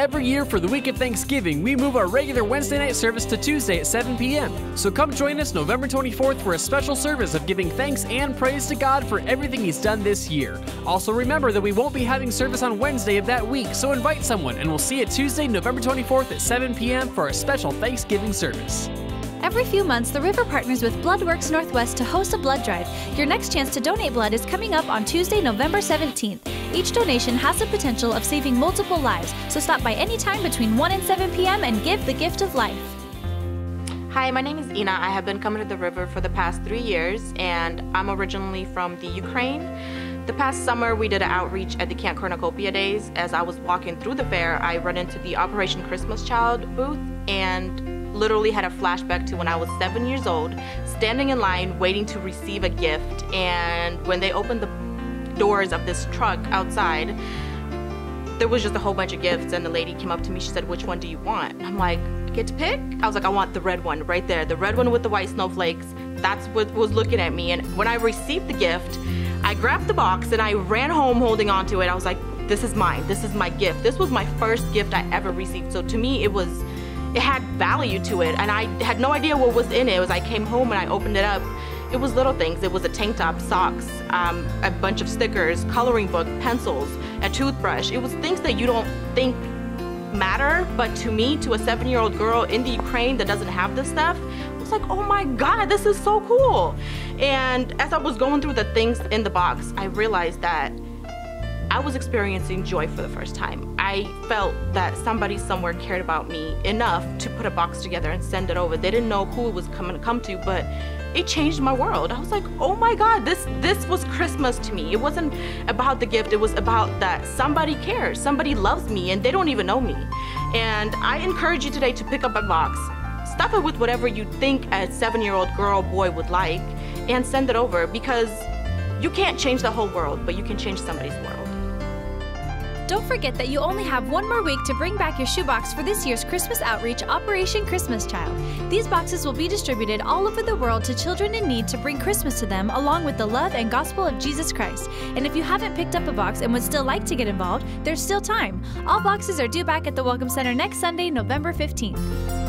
every year for the week of Thanksgiving, we move our regular Wednesday night service to Tuesday at 7 p.m. So come join us November 24th for a special service of giving thanks and praise to God for everything He's done this year. Also, remember that we won't be having service on Wednesday of that week, so invite someone, and we'll see you Tuesday, November 24th at 7 p.m. for a special Thanksgiving service. Every few months, the River partners with Bloodworks Northwest to host a blood drive. Your next chance to donate blood is coming up on Tuesday, November 17th. Each donation has the potential of saving multiple lives, so stop by any time between 1 and 7 p.m. and give the gift of life. Hi, my name is Ina. I have been coming to the river for the past three years, and I'm originally from the Ukraine. The past summer, we did an outreach at the Kent Cornucopia Days. As I was walking through the fair, I run into the Operation Christmas Child booth, and literally had a flashback to when I was seven years old, standing in line waiting to receive a gift. And when they opened the doors of this truck outside, there was just a whole bunch of gifts. And the lady came up to me, she said, Which one do you want? I'm like, get to pick? I was like, I want the red one right there, the red one with the white snowflakes. That's what was looking at me. And when I received the gift, I grabbed the box and I ran home holding onto it. I was like, this is mine. This is my gift. This was my first gift I ever received. So to me, it was it had value to it and I had no idea what was in it. It was I came home and I opened it up. It was little things. It was a tank top, socks, um, a bunch of stickers, coloring book, pencils, a toothbrush. It was things that you don't think matter, but to me, to a seven-year-old girl in the Ukraine that doesn't have this stuff, I was like, oh my God, this is so cool. And as I was going through the things in the box, I realized that I was experiencing joy for the first time. I felt that somebody somewhere cared about me enough to put a box together and send it over. They didn't know who it was coming to come to, but it changed my world. I was like, oh my God, this this was Christmas to me. It wasn't about the gift, it was about that somebody cares, somebody loves me, and they don't even know me. And I encourage you today to pick up a box, stuff it with whatever you think a seven-year-old girl boy would like, and send it over because you can't change the whole world, but you can change somebody's world. Don't forget that you only have one more week to bring back your shoebox for this year's Christmas outreach, Operation Christmas Child. These boxes will be distributed all over the world to children in need to bring Christmas to them, along with the love and gospel of Jesus Christ. And if you haven't picked up a box and would still like to get involved, there's still time. All boxes are due back at the Welcome Center next Sunday, November 15th.